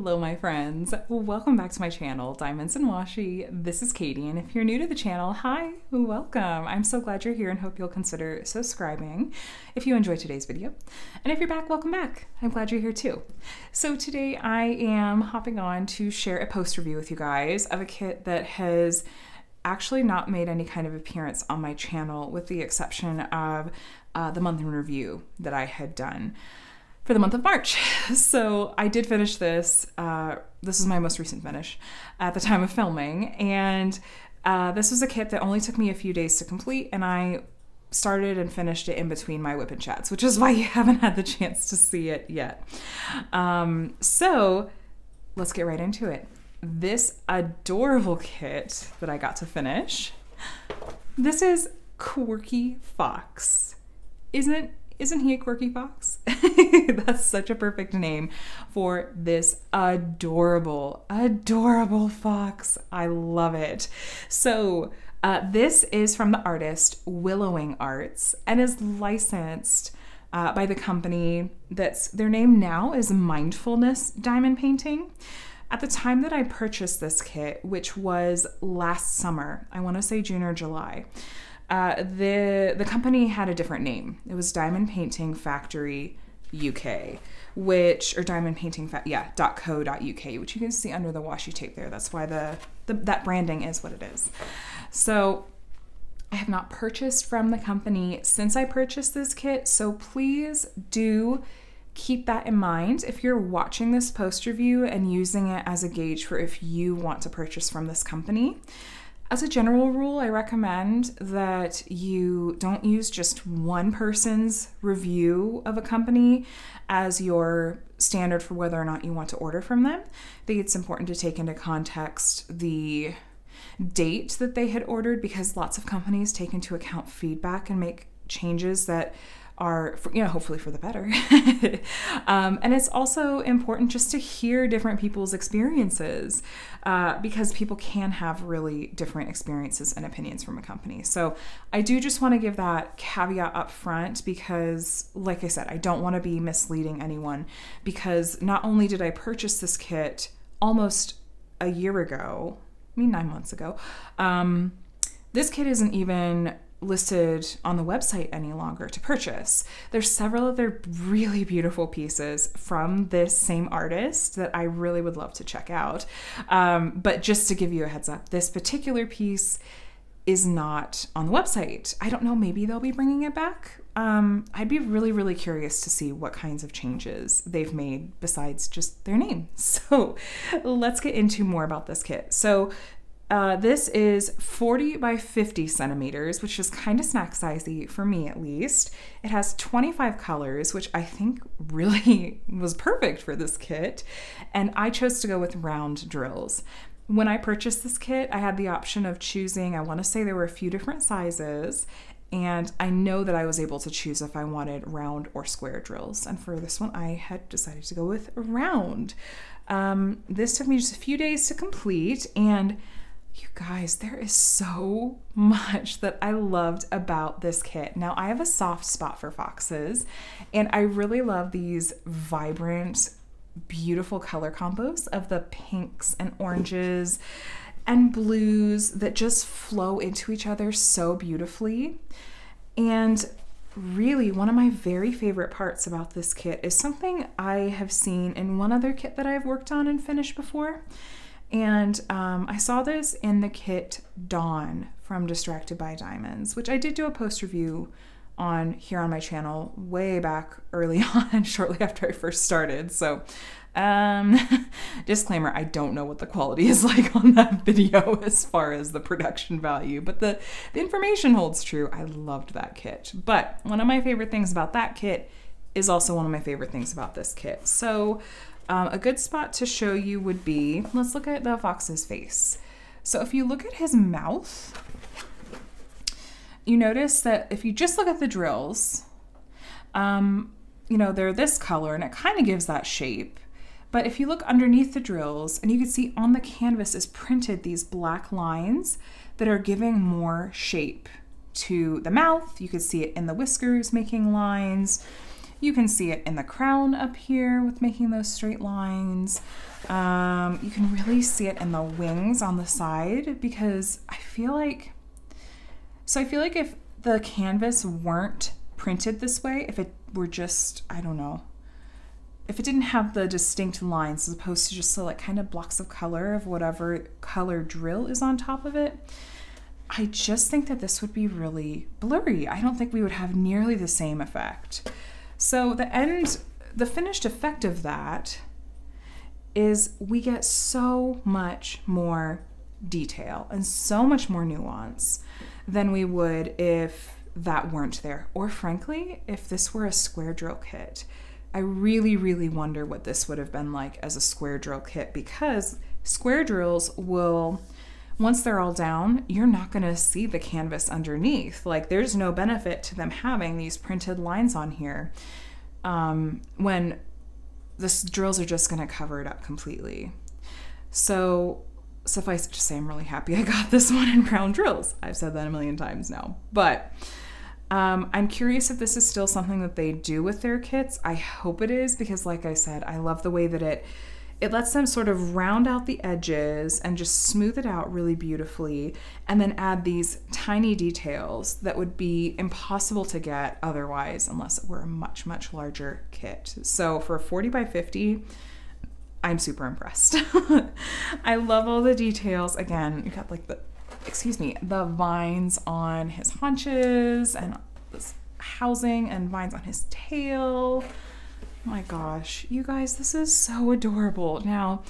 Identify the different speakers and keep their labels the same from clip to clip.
Speaker 1: Hello, my friends. Welcome back to my channel, Diamonds and Washi. This is Katie, and if you're new to the channel, hi, welcome. I'm so glad you're here and hope you'll consider subscribing if you enjoyed today's video. And if you're back, welcome back. I'm glad you're here too. So today I am hopping on to share a post review with you guys of a kit that has actually not made any kind of appearance on my channel with the exception of uh, the month in review that I had done for the month of March. So I did finish this. Uh, this is my most recent finish at the time of filming. And uh, this was a kit that only took me a few days to complete. And I started and finished it in between my WIP and chats, which is why you haven't had the chance to see it yet. Um, so let's get right into it. This adorable kit that I got to finish. This is Quirky Fox. Isn't isn't he a quirky fox? That's such a perfect name for this adorable, adorable fox. I love it. So, uh, this is from the artist Willowing Arts and is licensed uh, by the company that's their name now is Mindfulness Diamond Painting. At the time that I purchased this kit, which was last summer, I want to say June or July, uh, the the company had a different name. It was Diamond Painting Factory UK, which or Diamond Painting Fa- yeah dot co dot uk, which you can see under the washi tape there. That's why the, the that branding is what it is. So I have not purchased from the company since I purchased this kit. So please do keep that in mind if you're watching this post review and using it as a gauge for if you want to purchase from this company. As a general rule, I recommend that you don't use just one person's review of a company as your standard for whether or not you want to order from them. I think it's important to take into context the date that they had ordered because lots of companies take into account feedback and make changes that are, for, you know, hopefully for the better. um, and it's also important just to hear different people's experiences uh, because people can have really different experiences and opinions from a company. So I do just want to give that caveat up front because, like I said, I don't want to be misleading anyone because not only did I purchase this kit almost a year ago, I mean, nine months ago, um, this kit isn't even listed on the website any longer to purchase. There's several other really beautiful pieces from this same artist that I really would love to check out. Um, but just to give you a heads up, this particular piece is not on the website. I don't know, maybe they'll be bringing it back. Um, I'd be really, really curious to see what kinds of changes they've made besides just their name. So let's get into more about this kit. So uh, this is 40 by 50 centimeters, which is kind of snack sizey for me at least. It has 25 colors, which I think really was perfect for this kit. And I chose to go with round drills. When I purchased this kit, I had the option of choosing, I want to say there were a few different sizes, and I know that I was able to choose if I wanted round or square drills. And for this one, I had decided to go with round. Um, this took me just a few days to complete, and you guys, there is so much that I loved about this kit. Now, I have a soft spot for foxes, and I really love these vibrant, beautiful color combos of the pinks and oranges and blues that just flow into each other so beautifully. And really, one of my very favorite parts about this kit is something I have seen in one other kit that I've worked on and finished before. And um, I saw this in the kit Dawn from Distracted by Diamonds, which I did do a post review on here on my channel way back early on, shortly after I first started. So, um, disclaimer I don't know what the quality is like on that video as far as the production value, but the, the information holds true. I loved that kit. But one of my favorite things about that kit is also one of my favorite things about this kit. So, um, a good spot to show you would be, let's look at the fox's face. So if you look at his mouth, you notice that if you just look at the drills, um, you know, they're this color and it kind of gives that shape. But if you look underneath the drills and you can see on the canvas is printed these black lines that are giving more shape to the mouth. You can see it in the whiskers making lines. You can see it in the crown up here with making those straight lines. Um, you can really see it in the wings on the side because I feel like, so I feel like if the canvas weren't printed this way, if it were just, I don't know, if it didn't have the distinct lines as opposed to just so like kind of blocks of color of whatever color drill is on top of it, I just think that this would be really blurry. I don't think we would have nearly the same effect. So the end, the finished effect of that is we get so much more detail and so much more nuance than we would if that weren't there. Or frankly, if this were a square drill kit. I really, really wonder what this would have been like as a square drill kit because square drills will, once they're all down, you're not going to see the canvas underneath. Like, there's no benefit to them having these printed lines on here um, when the drills are just going to cover it up completely. So, suffice it to say, I'm really happy I got this one in round drills. I've said that a million times now. But um, I'm curious if this is still something that they do with their kits. I hope it is because, like I said, I love the way that it it lets them sort of round out the edges and just smooth it out really beautifully, and then add these tiny details that would be impossible to get otherwise unless it were a much much larger kit. So for a 40 by 50. I'm super impressed. I love all the details. Again, you got like the excuse me, the vines on his haunches and this housing and vines on his tail. My gosh, you guys, this is so adorable. Now,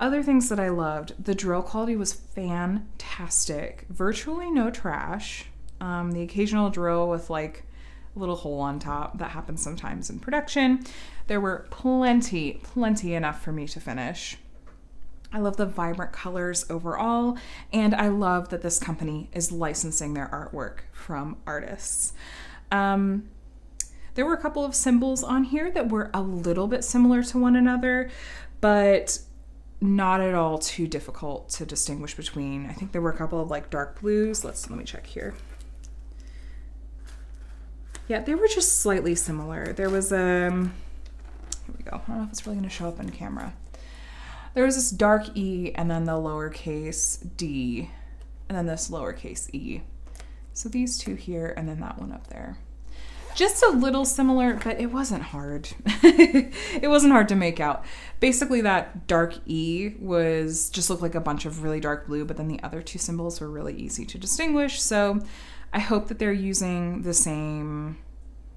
Speaker 1: other things that I loved the drill quality was fantastic. Virtually no trash. Um, the occasional drill with like a little hole on top that happens sometimes in production. There were plenty, plenty enough for me to finish. I love the vibrant colors overall, and I love that this company is licensing their artwork from artists. Um, there were a couple of symbols on here that were a little bit similar to one another, but not at all too difficult to distinguish between. I think there were a couple of like dark blues. Let's let me check here. Yeah, they were just slightly similar. There was a um, here we go. I don't know if it's really going to show up in camera there was this dark E and then the lowercase d and then this lowercase e. So these two here and then that one up there. Just a little similar, but it wasn't hard. it wasn't hard to make out. Basically that dark E was just looked like a bunch of really dark blue, but then the other two symbols were really easy to distinguish. So I hope that they're using the same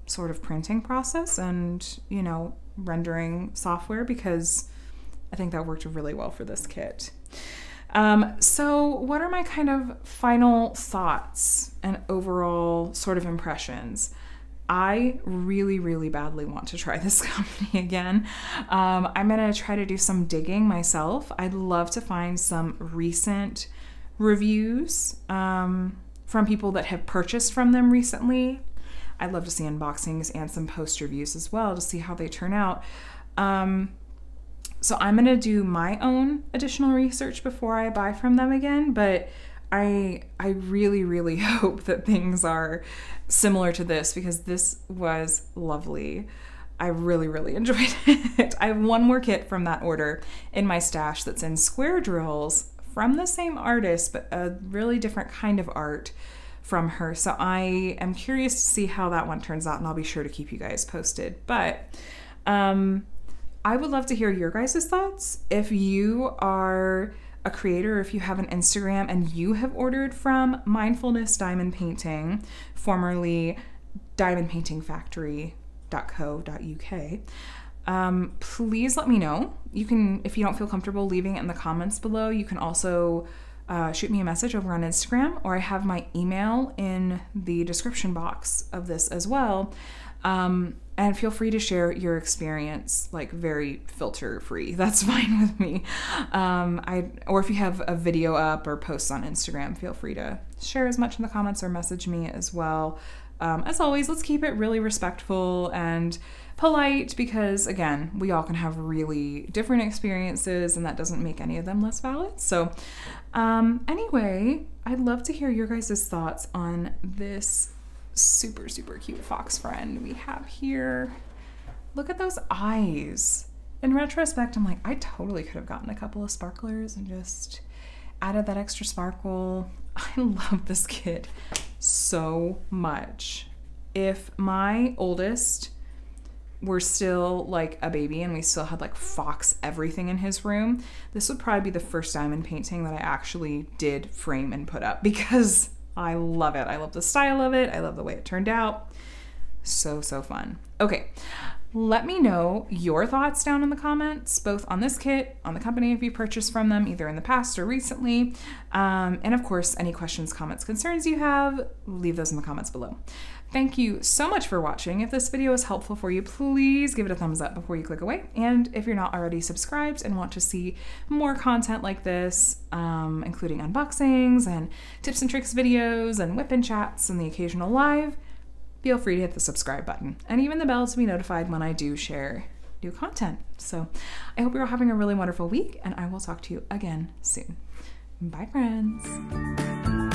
Speaker 1: sort of printing process and, you know, rendering software because I think that worked really well for this kit. Um, so, what are my kind of final thoughts and overall sort of impressions? I really, really badly want to try this company again. Um, I'm going to try to do some digging myself. I'd love to find some recent reviews um, from people that have purchased from them recently. I'd love to see unboxings and some post reviews as well to see how they turn out. Um, so I'm going to do my own additional research before I buy from them again, but I I really really hope that things are similar to this because this was lovely. I really really enjoyed it. I have one more kit from that order in my stash that's in square drills from the same artist but a really different kind of art from her. So I am curious to see how that one turns out and I'll be sure to keep you guys posted. But um I would love to hear your guys' thoughts. If you are a creator, if you have an Instagram and you have ordered from Mindfulness Diamond Painting, formerly diamondpaintingfactory.co.uk, um, please let me know. You can, if you don't feel comfortable leaving it in the comments below, you can also uh, shoot me a message over on Instagram, or I have my email in the description box of this as well. Um, and feel free to share your experience like very filter free that's fine with me. Um, i or if you have a video up or posts on instagram feel free to share as much in the comments or message me as well. Um, as always let's keep it really respectful and polite because again we all can have really different experiences and that doesn't make any of them less valid. So um, anyway i'd love to hear your guys' thoughts on this super, super cute fox friend we have here. Look at those eyes. In retrospect, I'm like, I totally could have gotten a couple of sparklers and just added that extra sparkle. I love this kit so much. If my oldest were still like a baby and we still had like fox everything in his room, this would probably be the first diamond painting that I actually did frame and put up because I love it. I love the style of it. I love the way it turned out. So, so fun. Okay, let me know your thoughts down in the comments, both on this kit, on the company if you purchased from them, either in the past or recently. Um, and of course, any questions, comments, concerns you have, leave those in the comments below. Thank you so much for watching. If this video was helpful for you, please give it a thumbs up before you click away. And if you're not already subscribed and want to see more content like this, um, including unboxings and tips and tricks videos and WIP and chats and the occasional live, feel free to hit the subscribe button and even the bell to be notified when I do share new content. So I hope you're all having a really wonderful week, and I will talk to you again soon. Bye, friends.